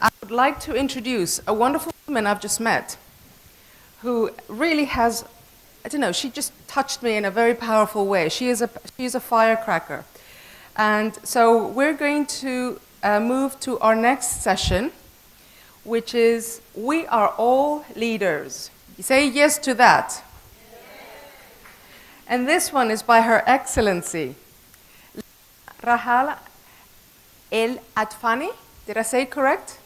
I would like to introduce a wonderful woman I've just met who really has, I don't know, she just touched me in a very powerful way. She is a, she is a firecracker. And so we're going to uh, move to our next session, which is We Are All Leaders. You say yes to that. And this one is by Her Excellency, Rahhal El Atfani. Did I say correct?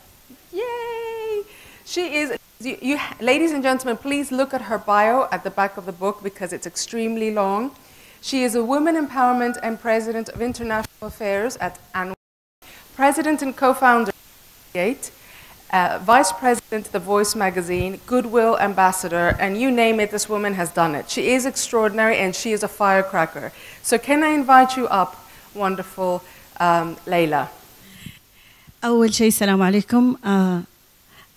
She is, you, you, ladies and gentlemen, please look at her bio at the back of the book because it's extremely long. She is a woman Empowerment and President of International Affairs at Anwar, President and co-founder of uh, Vice President of The Voice magazine, Goodwill Ambassador, and you name it, this woman has done it. She is extraordinary and she is a firecracker. So can I invite you up, wonderful um, Laila? أول شيء السلام عليكم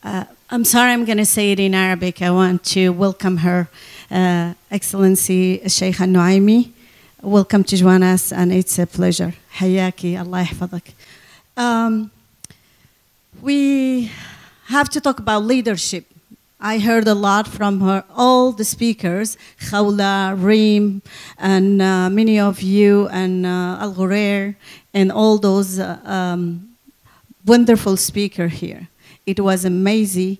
Uh, uh, I'm sorry I'm going to say it in Arabic. I want to welcome her, uh, Excellency Sheikh Nuaimi. Welcome to join us and it's a pleasure. حياكي الله يحفظك. Um, we have to talk about leadership. I heard a lot from her, all the speakers, Khawla, Reem, and uh, many of you, and uh, Al Ghurer, and all those uh, um, wonderful speakers here. It was amazing.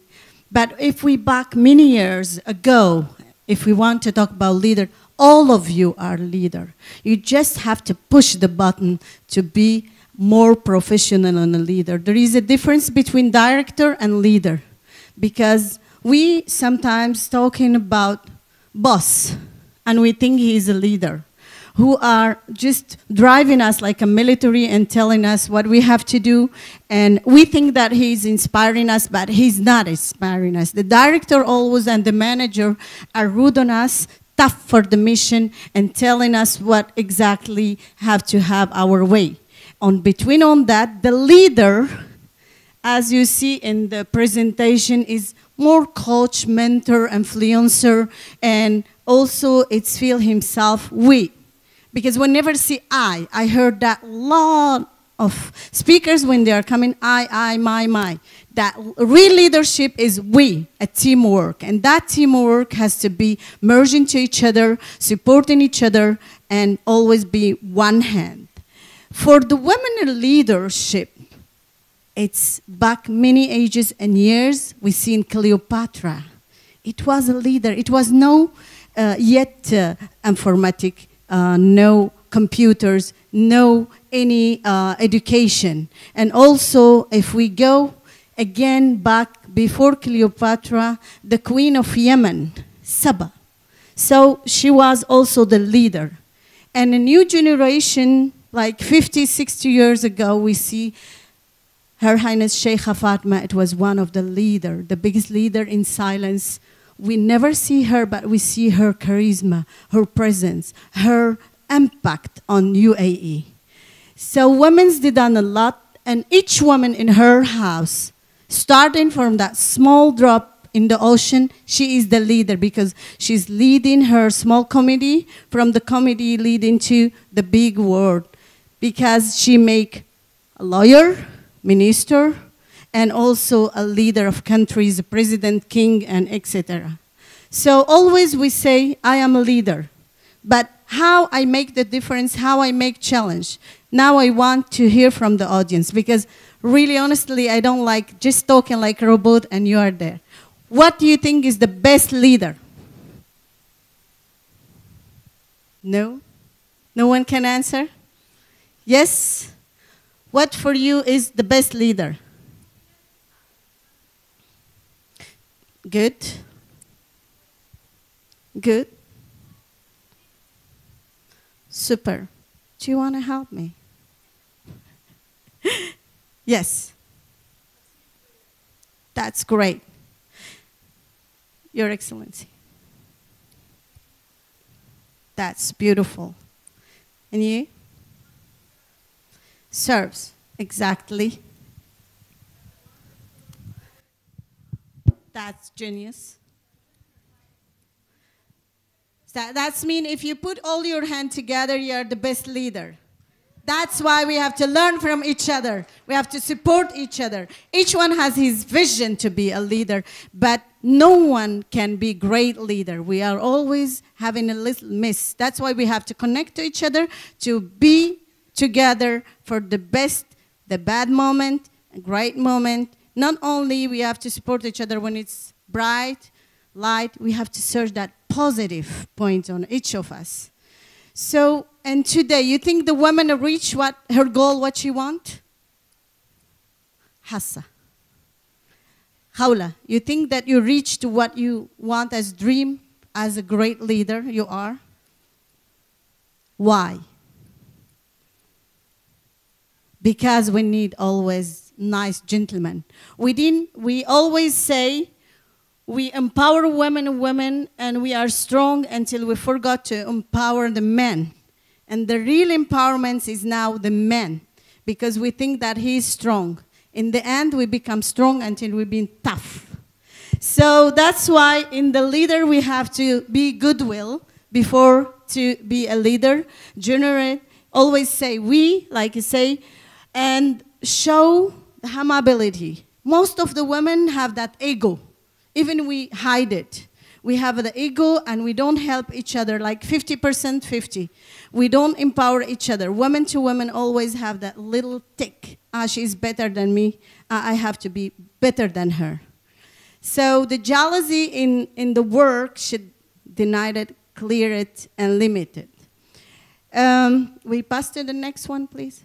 But if we back many years ago, if we want to talk about leader, all of you are leader. You just have to push the button to be more professional and a leader. There is a difference between director and leader because we sometimes talking about boss and we think he is a leader who are just driving us like a military and telling us what we have to do. And we think that he's inspiring us but he's not inspiring us. The director always and the manager are rude on us tough for the mission and telling us what exactly have to have our way. On between on that, the leader, as you see in the presentation, is more coach, mentor, influencer, and also it's feel himself we. Because we never see I. I heard that lot of speakers when they are coming, I, I, my, my. That real leadership is we, a teamwork. And that teamwork has to be merging to each other, supporting each other, and always be one hand. For the women leadership, it's back many ages and years. We see in Cleopatra. It was a leader. It was no uh, yet uh, informatic, no computers, no any uh, education. And also, if we go again back before Cleopatra, the queen of Yemen, Saba. So she was also the leader. And a new generation like 50, 60 years ago, we see Her Highness Sheikha Fatma, it was one of the leader, the biggest leader in silence. We never see her, but we see her charisma, her presence, her impact on UAE. So women's did done a lot, and each woman in her house, starting from that small drop in the ocean, she is the leader because she's leading her small committee from the committee leading to the big world because she make a lawyer, minister, and also a leader of countries, president, king, and etc. So always we say, I am a leader. But how I make the difference, how I make challenge. Now I want to hear from the audience because really honestly, I don't like just talking like a robot and you are there. What do you think is the best leader? No? No one can answer? Yes? What for you is the best leader? Good. Good. Super. Do you want to help me? yes. That's great. Your Excellency. That's beautiful. And you? serves exactly. That's genius. That, that's mean if you put all your hand together, you're the best leader. That's why we have to learn from each other. We have to support each other. Each one has his vision to be a leader, but no one can be great leader. We are always having a little miss. That's why we have to connect to each other to be together for the best, the bad moment, great moment. Not only we have to support each other when it's bright, light, we have to search that positive point on each of us. So, and today, you think the woman reached what her goal, what she want? Hassa. Hawla, you think that you reached what you want as dream, as a great leader you are? Why? Because we need always nice gentlemen. We, didn't, we always say we empower women and women and we are strong until we forgot to empower the men. And the real empowerment is now the men because we think that he is strong. In the end, we become strong until we've been tough. So that's why in the leader we have to be goodwill before to be a leader. Generate, always say we, like you say, and show humility. Most of the women have that ego even we hide it. We have the ego and we don't help each other, like 50% 50. We don't empower each other. Women to women always have that little tick. Ah, she's better than me. Ah, I have to be better than her. So the jealousy in, in the work should deny it, clear it, and limit it. Um, we pass to the next one, please.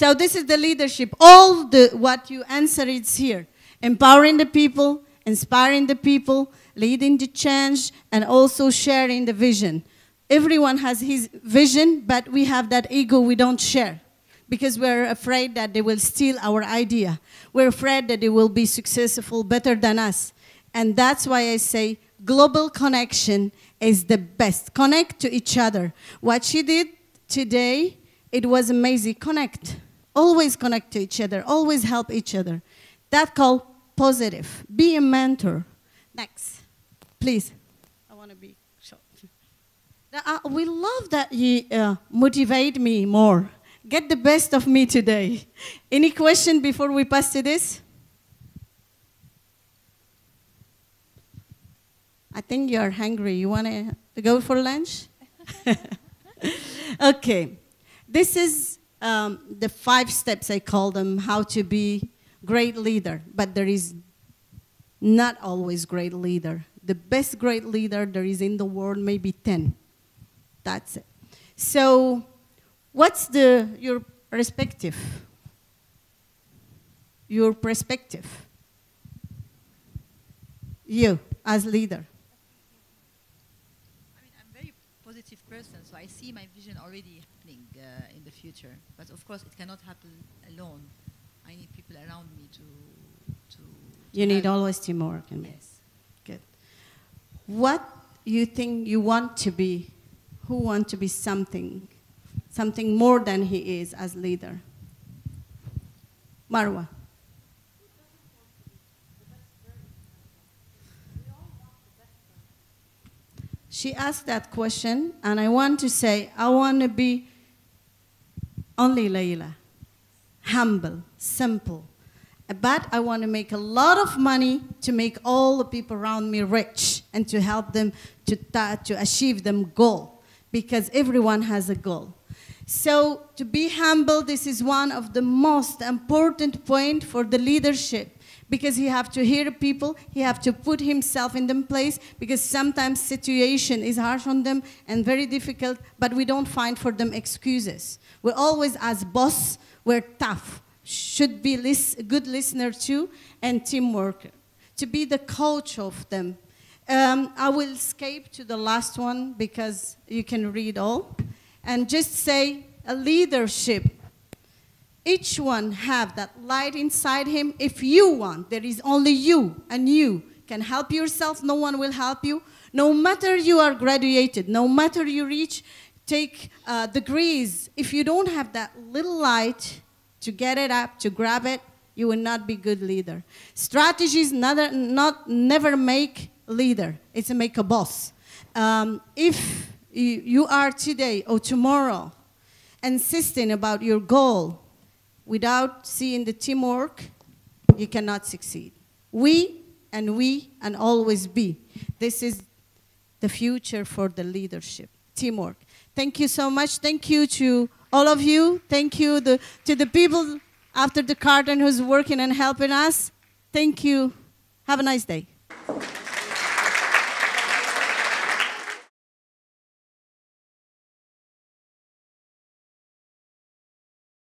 So this is the leadership. All the what you answer is here empowering the people, inspiring the people, leading the change, and also sharing the vision. Everyone has his vision, but we have that ego we don't share because we're afraid that they will steal our idea. We're afraid that they will be successful better than us. And that's why I say global connection is the best. Connect to each other. What she did today, it was amazing. Connect. Always connect to each other. Always help each other. That called positive. Be a mentor. Next, please. I want to be short. Uh, we love that you uh, motivate me more. Get the best of me today. Any question before we pass to this? I think you're hungry. You want to go for lunch? okay. This is um, the five steps, I call them, how to be great leader, but there is not always great leader. The best great leader there is in the world, maybe 10. That's it. So what's the, your perspective? Your perspective. You, as leader. I mean, I'm a very positive person, so I see my vision already happening uh, in the future. But of course, it cannot happen alone. I need people around me to. to you need always teamwork in me. Yes. Good. What you think you want to be? Who want to be something, something more than he is as leader? Marwa. She asked that question, and I want to say, I want to be only Laila humble, simple. But I want to make a lot of money to make all the people around me rich and to help them to, to achieve them goal because everyone has a goal. So to be humble, this is one of the most important point for the leadership because he have to hear people, he have to put himself in them place because sometimes situation is harsh on them and very difficult, but we don't find for them excuses. We always as boss we're tough, should be a good listener too, and team worker. to be the coach of them. Um, I will escape to the last one because you can read all, and just say a leadership. Each one have that light inside him. If you want, there is only you, and you can help yourself. No one will help you. No matter you are graduated, no matter you reach take uh, degrees, if you don't have that little light to get it up, to grab it, you will not be good leader. Strategies not never make leader. It's make a boss. Um, if you are today or tomorrow, insisting about your goal without seeing the teamwork, you cannot succeed. We and we and always be. This is the future for the leadership, teamwork. Thank you so much. Thank you to all of you. Thank you the, to the people after the curtain who's working and helping us. Thank you. Have a nice day.